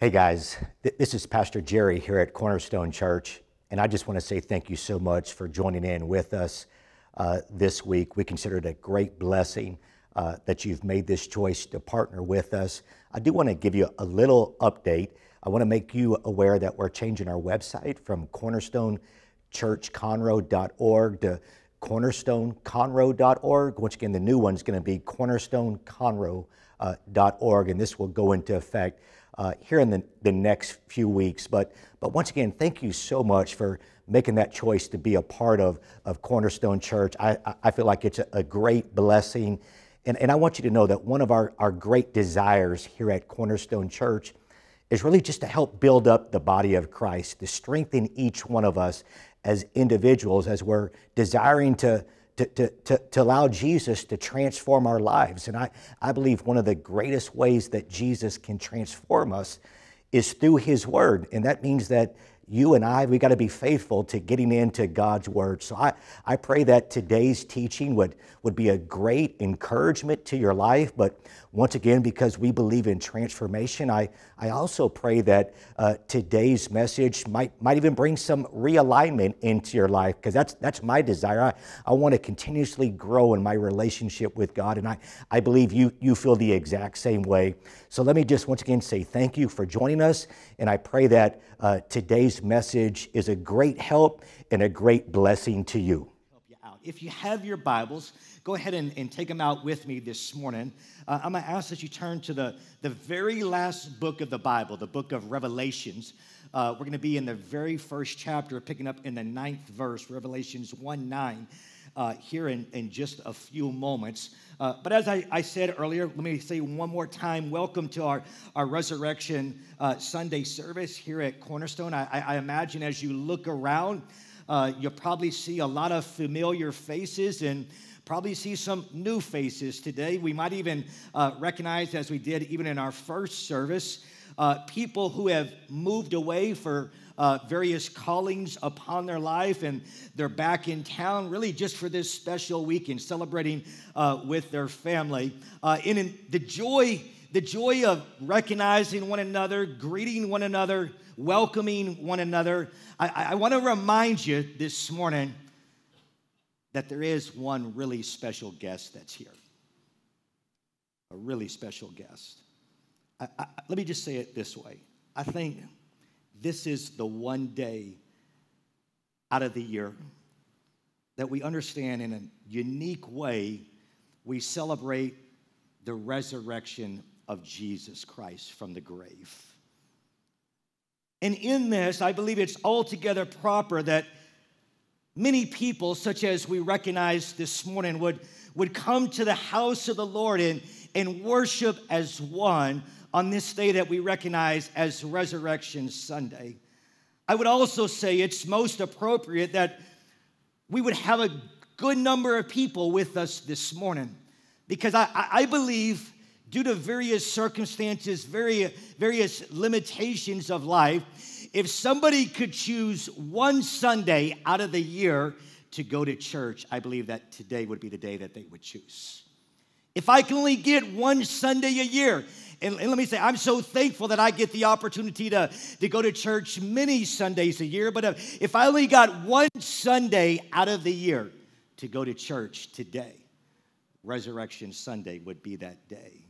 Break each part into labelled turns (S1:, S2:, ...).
S1: Hey guys, th- this is Pastor Jerry here at Cornerstone Church, and I just want to say thank you so much for joining in with us uh, this week. We consider it a great blessing uh, that you've made this choice to partner with us. I do want to give you a little update. I want to make you aware that we're changing our website from cornerstonechurchconroe.org to cornerstoneconroe.org. Once again, the new one's going to be cornerstoneconroe.org, and this will go into effect uh, here in the, the next few weeks. But, but once again, thank you so much for making that choice to be a part of, of Cornerstone Church. I, I feel like it's a, a great blessing. And, and I want you to know that one of our, our great desires here at Cornerstone Church is really just to help build up the body of Christ, to strengthen each one of us as individuals as we're desiring to, to, to, to, to, allow Jesus to transform our lives. And I, I believe one of the greatest ways that Jesus can transform us is through His Word. And that means that you and I, we got to be faithful to getting into God's Word. So I, I pray that today's teaching would, would be a great encouragement to your life. But once again, because we believe in transformation, I, I also pray that uh, today's message might, might even bring some realignment into your life, because that's, that's my desire. I, I want to continuously grow in my relationship with God, and I, I believe you, you feel the exact same way. So let me just once again say thank you for joining us, and I pray that uh, today's message is a great help and a great blessing to you.
S2: If you have your Bibles, go ahead and, and take them out with me this morning. Uh, I'm going to ask that you turn to the, the very last book of the Bible, the book of Revelations. Uh, we're going to be in the very first chapter, picking up in the ninth verse, Revelations 1 9, uh, here in, in just a few moments. Uh, but as I, I, said earlier, let me say one more time welcome to our, our Resurrection uh, Sunday service here at Cornerstone. I, I, imagine as you look around, uh, you'll probably see a lot of familiar faces and probably see some new faces today. We might even uh, recognize, as we did even in our first service, uh, people who have moved away for uh, various callings upon their life, and they're back in town really just for this special weekend, celebrating uh, with their family. Uh, and in the joy, the joy of recognizing one another, greeting one another, welcoming one another, I, I want to remind you this morning that there is one really special guest that's here. A really special guest. I, I, let me just say it this way I think this is the one day out of the year that we understand in a unique way we celebrate the resurrection of Jesus Christ from the grave. And in this, I believe it's altogether proper that Many people, such as we recognize this morning, would, would come to the house of the Lord and, and worship as one on this day that we recognize as Resurrection Sunday. I would also say it's most appropriate that we would have a good number of people with us this morning because I, I believe, due to various circumstances, various, various limitations of life, if somebody could choose one Sunday out of the year to go to church, I believe that today would be the day that they would choose. If I can only get one Sunday a year, and, and, let me say, I'm so thankful that I get the opportunity to, to go to church many Sundays a year, but if, if I only got one Sunday out of the year to go to church today, Resurrection Sunday would be that day.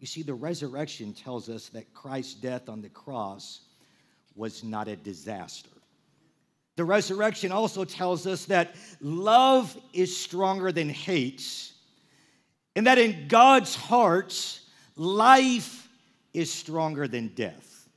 S2: You see, the resurrection tells us that Christ's death on the cross was not a disaster. The resurrection also tells us that love is stronger than hate, and that in God's heart, life is stronger than death.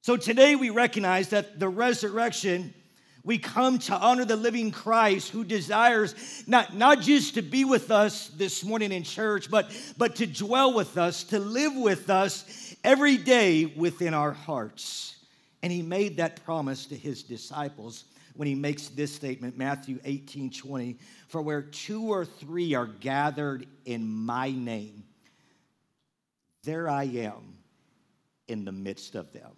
S2: So today we recognize that the resurrection, we come to honor the living Christ who desires not, not just to be with us this morning in church, but, but to dwell with us, to live with us every day within our hearts. And he made that promise to his disciples when he makes this statement, Matthew 18 20, for where two or three are gathered in my name, there I am in the midst of them.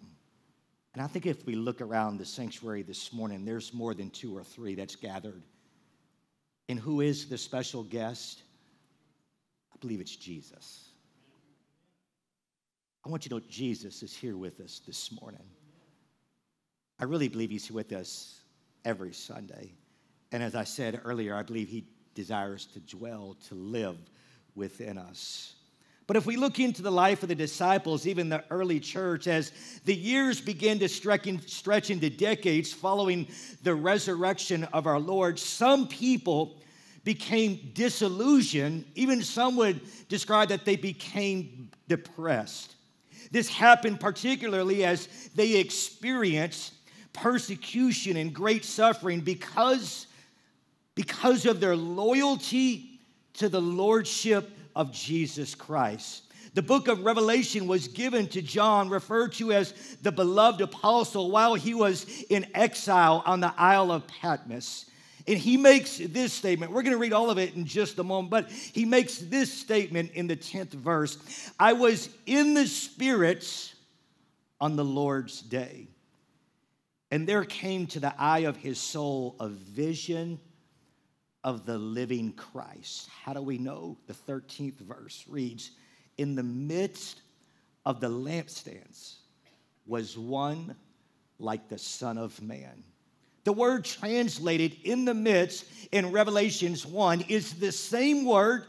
S2: And I think if we look around the sanctuary this morning, there's more than two or three that's gathered. And who is the special guest? I believe it's Jesus. I want you to know Jesus is here with us this morning. I really believe he's with us every Sunday. And as I said earlier, I believe he desires to dwell, to live within us. But if we look into the life of the disciples, even the early church, as the years begin to stretch, stretch into decades following the resurrection of our Lord, some people became disillusioned. Even some would describe that they became depressed. This happened particularly as they experienced persecution and great suffering because, because of their loyalty to the lordship of Jesus Christ. The book of Revelation was given to John, referred to as the beloved apostle, while he was in exile on the Isle of Patmos. And he makes this statement. We're going to read all of it in just a moment, but he makes this statement in the 10th verse I was in the Spirit on the Lord's day. And there came to the eye of his soul a vision of the living Christ. How do we know? The 13th verse reads In the midst of the lampstands was one like the Son of Man. The word translated in the midst in Revelations 1 is the same word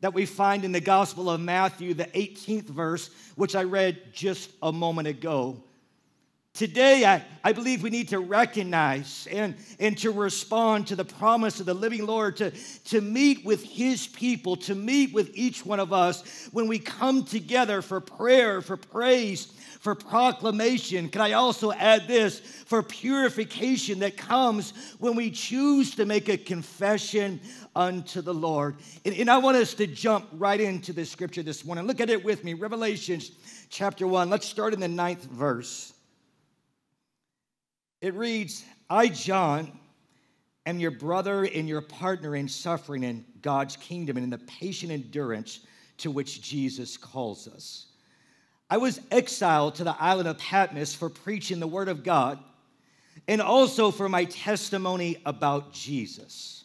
S2: that we find in the Gospel of Matthew, the 18th verse, which I read just a moment ago. Today, I, I believe we need to recognize and, and to respond to the promise of the living Lord to, to meet with His people, to meet with each one of us when we come together for prayer, for praise, for proclamation. Can I also add this? For purification that comes when we choose to make a confession unto the Lord. And, and I want us to jump right into the scripture this morning. Look at it with me Revelations chapter 1. Let's start in the ninth verse. It reads, I, John, am your brother and your partner in suffering in God's kingdom and in the patient endurance to which Jesus calls us. I was exiled to the island of Patmos for preaching the word of God and also for my testimony about Jesus.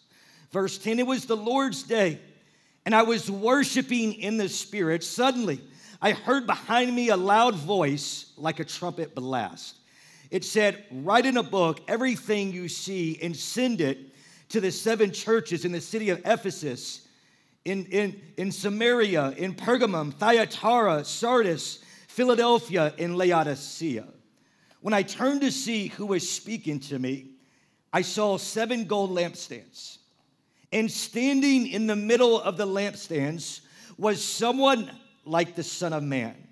S2: Verse 10 It was the Lord's day, and I was worshiping in the Spirit. Suddenly, I heard behind me a loud voice like a trumpet blast. It said, Write in a book everything you see and send it to the seven churches in the city of Ephesus, in, in, in Smyrna, in Pergamum, Thyatira, Sardis, Philadelphia, and Laodicea. When I turned to see who was speaking to me, I saw seven gold lampstands. And standing in the middle of the lampstands was someone like the Son of Man.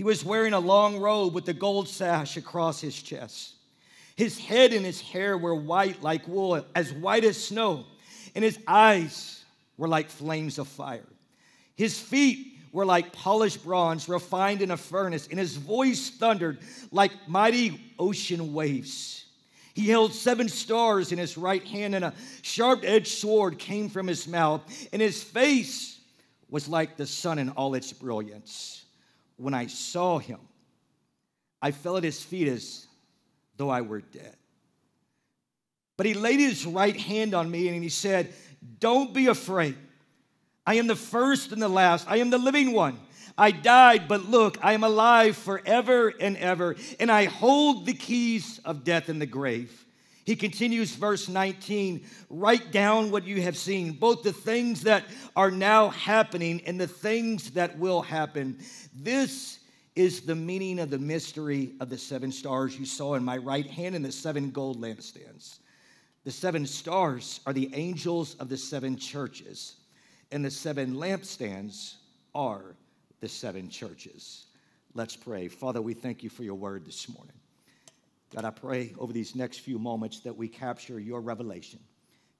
S2: He was wearing a long robe with a gold sash across his chest. His head and his hair were white like wool, as white as snow, and his eyes were like flames of fire. His feet were like polished bronze refined in a furnace, and his voice thundered like mighty ocean waves. He held seven stars in his right hand, and a sharp edged sword came from his mouth, and his face was like the sun in all its brilliance when I saw him, I fell at his feet as though I were dead. But he laid his right hand on me and he said, Don't be afraid. I am the first and the last. I am the living one. I died, but look, I am alive forever and ever, and I hold the keys of death and the grave. He continues, verse 19 write down what you have seen, both the things that are now happening and the things that will happen. This is the meaning of the mystery of the seven stars you saw in my right hand and the seven gold lampstands. The seven stars are the angels of the seven churches, and the seven lampstands are the seven churches. Let's pray. Father, we thank you for your word this morning. God, I pray over these next few moments that we capture your revelation.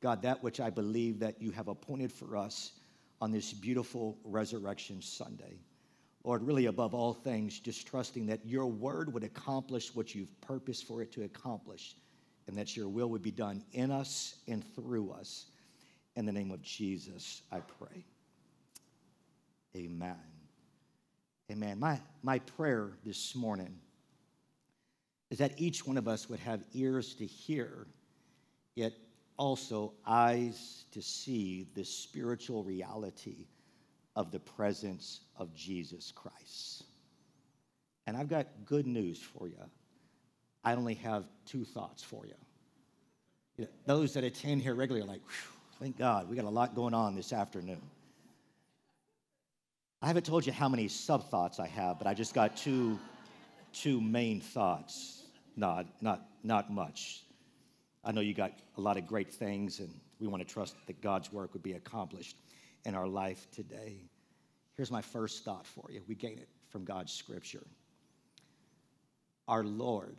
S2: God, that which I believe that you have appointed for us on this beautiful Resurrection Sunday. Lord, really above all things, just trusting that your word would accomplish what you've purposed for it to accomplish, and that your will would be done in us and through us. In the name of Jesus, I pray. Amen. Amen. My, my prayer this morning is that each one of us would have ears to hear, yet also eyes to see the spiritual reality of the presence of Jesus Christ. And I've got good news for you. I only have two thoughts for you. you know, those that attend here regularly are like, thank God, we got a lot going on this afternoon. I haven't told you how many sub thoughts I have, but I just got two, two main thoughts. Not, not, not much. I know you got a lot of great things, and we want to trust that God's work would be accomplished in our life today. Here's my first thought for you. We gain it from God's scripture. Our Lord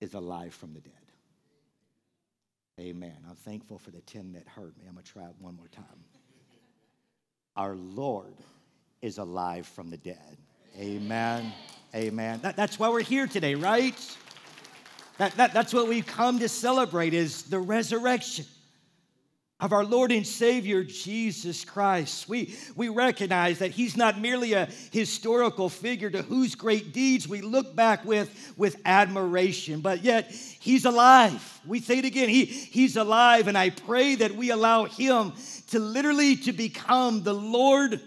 S2: is alive from the dead. Amen. I'm thankful for the 10 that heard me. I'm going to try it one more time. Our Lord is alive from the dead. Amen. Amen. That, that's why we're here today, right? That, that, that's what we've come to celebrate is the resurrection of our Lord and Savior Jesus Christ. We, we recognize that He's not merely a historical figure to whose great deeds we look back with, with admiration, but yet He's alive. We say it again, he, He's alive, and I pray that we allow Him to literally to become the Lord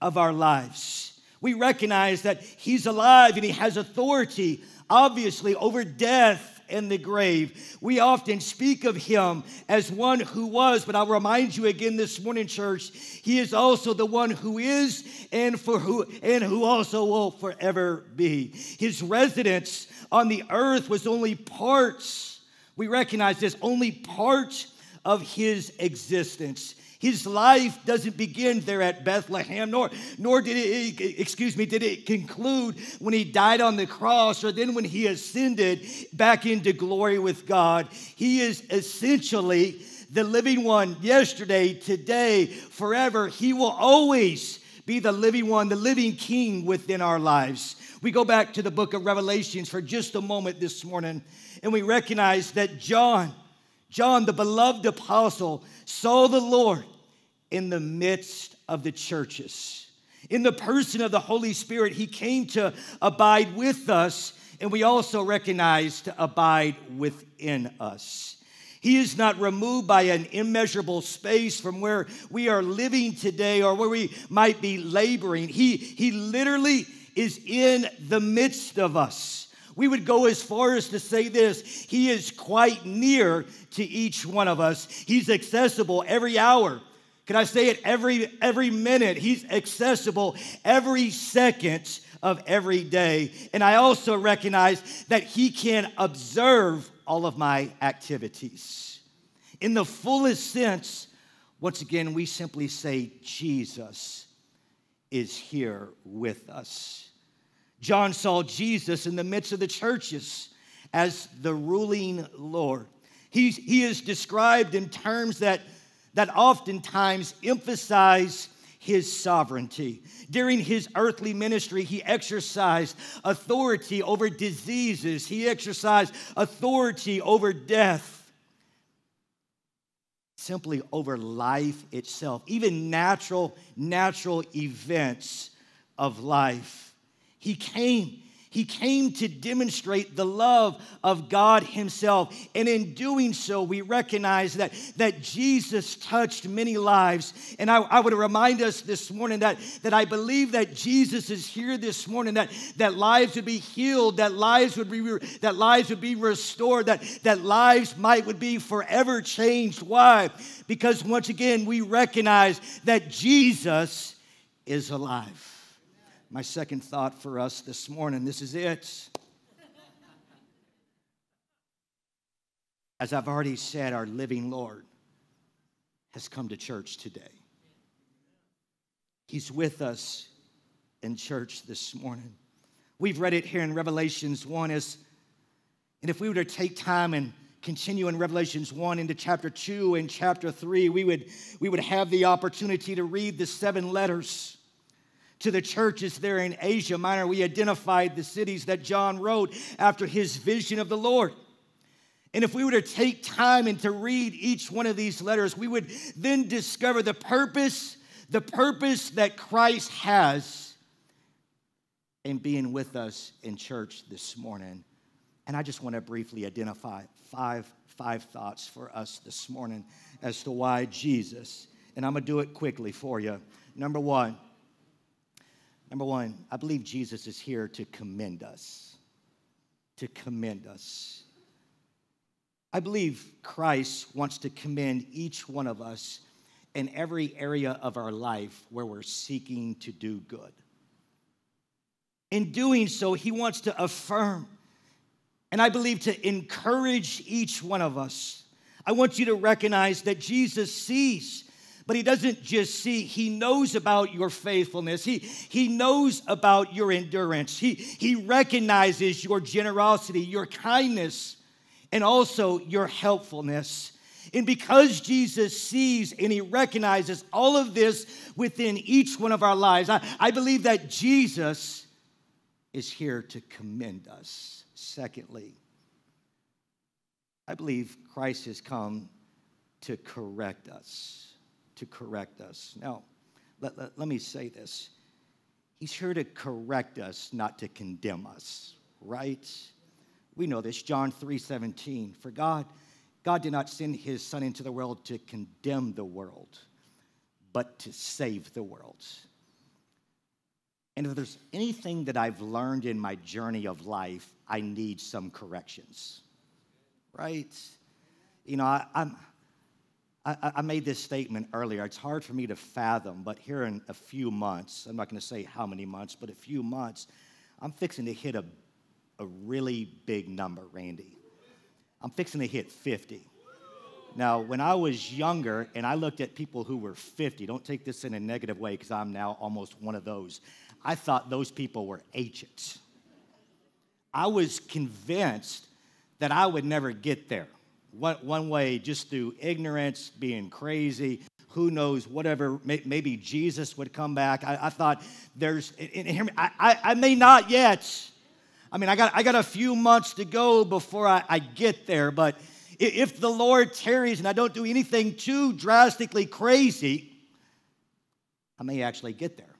S2: of our lives. We recognize that He's alive and He has authority, obviously, over death and the grave. We often speak of him as one who was, but I'll remind you again this morning, church, he is also the one who is and for who and who also will forever be. His residence on the earth was only parts. We recognize this only part of his existence. His life doesn't begin there at Bethlehem, nor, nor did it, excuse me, did it conclude when he died on the cross or then when he ascended back into glory with God. He is essentially the living one yesterday, today, forever. He will always be the living one, the living king within our lives. We go back to the book of Revelations for just a moment this morning, and we recognize that John, John, the beloved apostle, saw the Lord in the midst of the churches. In the person of the Holy Spirit, He came to abide with us, and we also recognize to abide within us. He is not removed by an immeasurable space from where we are living today or where we might be laboring. He, he literally is in the midst of us. We would go as far as to say this He is quite near to each one of us. He's accessible every hour, can I say it every every minute? He's accessible every second of every day. And I also recognize that he can observe all of my activities. In the fullest sense, once again, we simply say Jesus is here with us. John saw Jesus in the midst of the churches as the ruling Lord. He's, he is described in terms that that oftentimes emphasize his sovereignty. During his earthly ministry, he exercised authority over diseases, he exercised authority over death. Simply over life itself, even natural, natural events of life. He came he came to demonstrate the love of God Himself. And in doing so, we recognize that, that Jesus touched many lives. And I, I would remind us this morning that, that I believe that Jesus is here this morning, that, that lives would be healed, that lives would be, that lives would be restored, that, that lives might would be forever changed. Why? Because once again, we recognize that Jesus is alive. My second thought for us this morning this is it. As I've already said, our living Lord has come to church today. He's with us in church this morning. We've read it here in Revelations 1 as, and if we were to take time and continue in Revelations 1 into chapter 2 and chapter 3, we would, we would have the opportunity to read the seven letters to the churches there in Asia Minor, we identified the cities that John wrote after his vision of the Lord. And if we were to take time and to read each one of these letters, we would then discover the purpose, the purpose that Christ has in being with us in church this morning. And I just want to briefly identify five, five thoughts for us this morning as to why Jesus, and I'm going to do it quickly for you. Number one, Number one, I believe Jesus is here to commend us. To commend us. I believe Christ wants to commend each one of us in every area of our life where we're seeking to do good. In doing so, he wants to affirm and I believe to encourage each one of us. I want you to recognize that Jesus sees, but he doesn't just see, he knows about your faithfulness. He, he knows about your endurance. He, he recognizes your generosity, your kindness, and also your helpfulness. And because Jesus sees and he recognizes all of this within each one of our lives, I, I believe that Jesus is here to commend us. Secondly, I believe Christ has come to correct us, to correct us. Now, let, let, let, me say this. He's here to correct us, not to condemn us, right? We know this, John 3 17. For God, God did not send his son into the world to condemn the world, but to save the world. And if there's anything that I've learned in my journey of life, I need some corrections, right? You know, I, am I, I made this statement earlier. It's hard for me to fathom, but here in a few months, I'm not going to say how many months, but a few months, I'm fixing to hit a, a really big number, Randy. I'm fixing to hit 50. Now, when I was younger and I looked at people who were 50, don't take this in a negative way because I'm now almost one of those. I thought those people were ancients. I was convinced that I would never get there. One, one way, just through ignorance, being crazy, who knows, whatever, maybe Jesus would come back. I, I thought there's, and hear me, I, I, I, may not yet. I mean, I got, I got a few months to go before I, I get there, but if the Lord tarries and I don't do anything too drastically crazy, I may actually get there.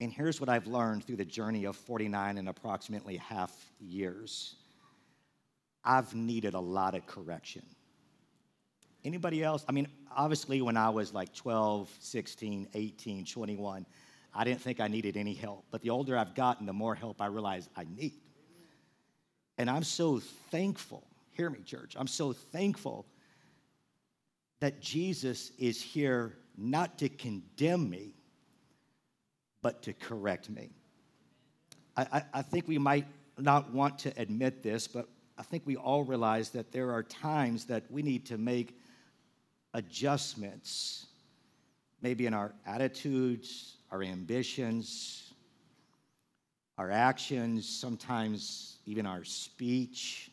S2: And here's what I've learned through the journey of 49 and approximately half years. I've needed a lot of correction. Anybody else? I mean, obviously, when I was like 12, 16, 18, 21, I didn't think I needed any help. But the older I've gotten, the more help I realize I need. And I'm so thankful, hear me, church, I'm so thankful that Jesus is here not to condemn me, but to correct me. I, I, I think we might not want to admit this, but I think we all realize that there are times that we need to make adjustments, maybe in our attitudes, our ambitions, our actions, sometimes even our speech.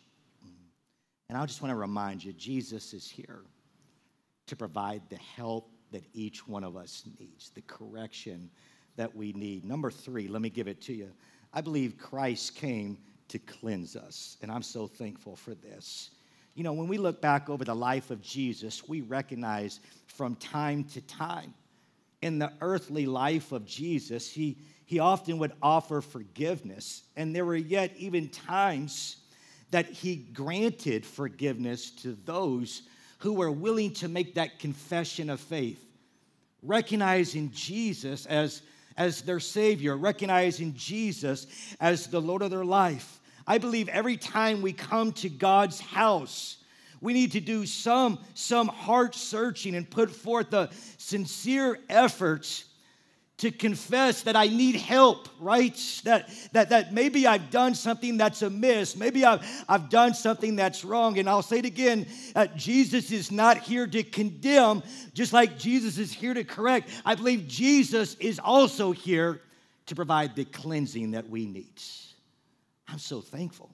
S2: And I just want to remind you Jesus is here to provide the help that each one of us needs, the correction that we need. Number three, let me give it to you. I believe Christ came to cleanse us, and I'm so thankful for this. You know, when we look back over the life of Jesus, we recognize from time to time in the earthly life of Jesus, he, he often would offer forgiveness. And there were yet even times that he granted forgiveness to those who were willing to make that confession of faith, recognizing Jesus as as their Savior, recognizing Jesus as the Lord of their life. I believe every time we come to God's house, we need to do some, some heart searching and put forth a sincere effort to confess that I need help, right? That, that, that maybe I've done something that's amiss. Maybe I've, I've done something that's wrong. And I'll say it again uh, Jesus is not here to condemn, just like Jesus is here to correct. I believe Jesus is also here to provide the cleansing that we need. I'm so thankful.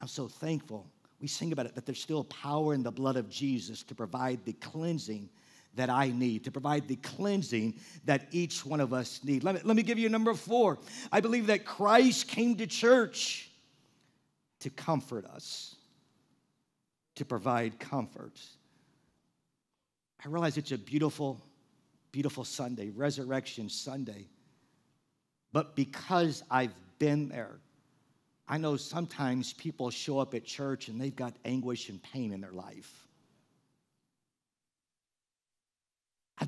S2: I'm so thankful. We sing about it that there's still power in the blood of Jesus to provide the cleansing that I need, to provide the cleansing that each one of us need. Let me, let me give you number four. I believe that Christ came to church to comfort us, to provide comfort. I realize it's a beautiful, beautiful Sunday, Resurrection Sunday. But because I've been there, I know sometimes people show up at church and they've got anguish and pain in their life.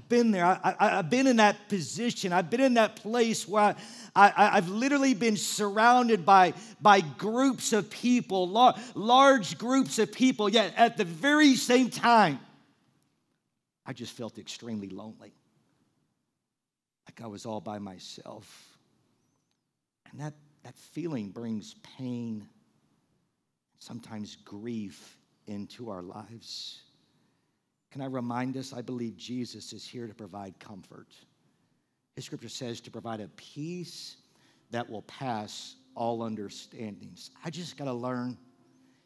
S2: Been there. I, have been in that position. I've been in that place where I, have literally been surrounded by, by groups of people, large groups of people, yet at the very same time, I just felt extremely lonely. Like I was all by myself. And that, that feeling brings pain, sometimes grief into our lives. Can I remind us? I believe Jesus is here to provide comfort. His scripture says to provide a peace that will pass all understandings. I just got to learn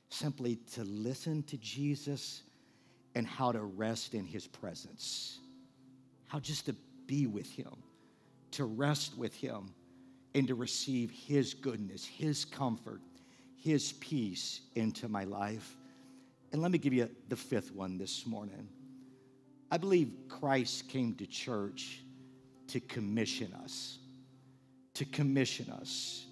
S2: simply to listen to Jesus and how to rest in his presence. How just to be with him, to rest with him, and to receive his goodness, his comfort, his peace into my life. And let me give you the fifth one this morning. I believe Christ came to church to commission us. To commission us.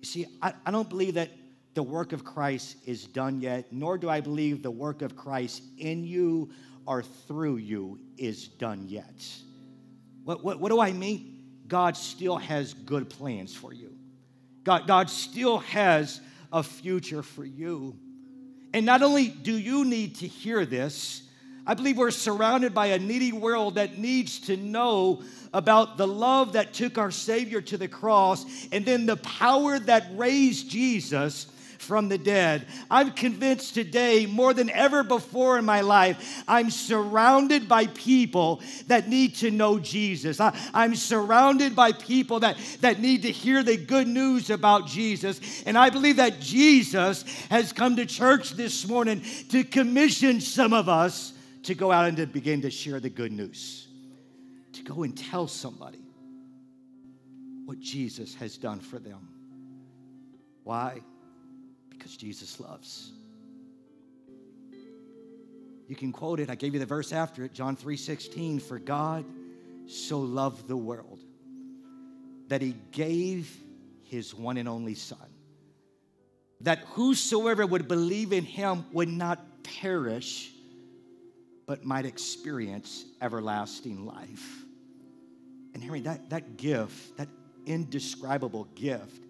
S2: You see, I, I don't believe that the work of Christ is done yet, nor do I believe the work of Christ in you or through you is done yet. What, what, what do I mean? God still has good plans for you. God, God still has a future for you. And not only do you need to hear this, I believe we're surrounded by a needy world that needs to know about the love that took our Savior to the cross and then the power that raised Jesus from the dead. I'm convinced today, more than ever before in my life, I'm surrounded by people that need to know Jesus. I, am surrounded by people that, that need to hear the good news about Jesus. And I believe that Jesus has come to church this morning to commission some of us to go out and to begin to share the good news, to go and tell somebody what Jesus has done for them. Why? Because Jesus loves. You can quote it. I gave you the verse after it, John 3:16, for God so loved the world that he gave his one and only son that whosoever would believe in him would not perish but might experience everlasting life. And Henry, that, that gift, that indescribable gift,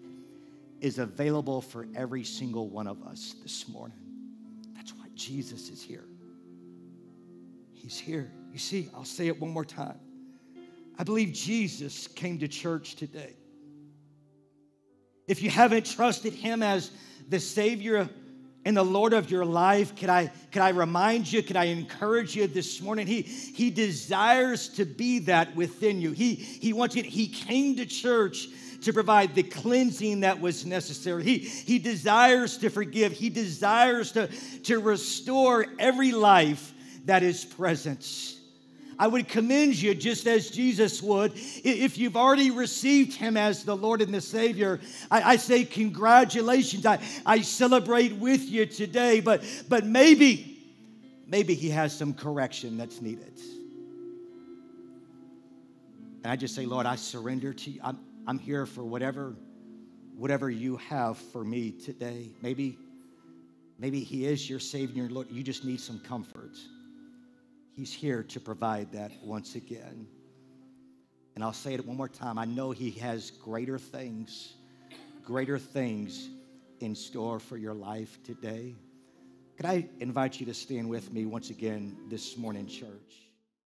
S2: is available for every single one of us this morning. That's why Jesus is here. He's here. You see, I'll say it one more time. I believe Jesus came to church today. If you haven't trusted him as the Savior and the Lord of your life, could I, could I remind you, could I encourage you this morning? He, he desires to be that within you. He, he wants you, he came to church to provide the cleansing that was necessary. He, he desires to forgive, He desires to, to restore every life that is present. I would commend you just as Jesus would. If you've already received him as the Lord and the Savior, I, I, say congratulations. I, I celebrate with you today, but, but maybe, maybe he has some correction that's needed. And I just say, Lord, I surrender to you. I'm, I'm here for whatever, whatever you have for me today. Maybe, maybe He is your Savior, Lord. You just need some comfort. He's here to provide that once again. And I'll say it one more time. I know He has greater things, greater things in store for your life today. Could I invite you to stand with me once again this morning, church?